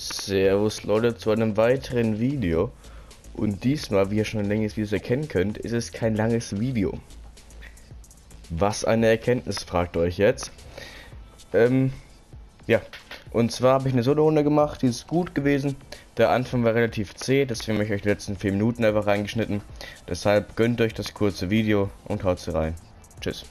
Servus Leute zu einem weiteren Video. Und diesmal, wie ihr schon ein längeres Video erkennen könnt, ist es kein langes Video. Was eine Erkenntnis, fragt euch jetzt. Ähm, ja. Und zwar habe ich eine Solo-Runde gemacht, die ist gut gewesen. Der Anfang war relativ zäh, deswegen habe ich euch die letzten 4 Minuten einfach reingeschnitten. Deshalb gönnt euch das kurze Video und haut sie rein. Tschüss.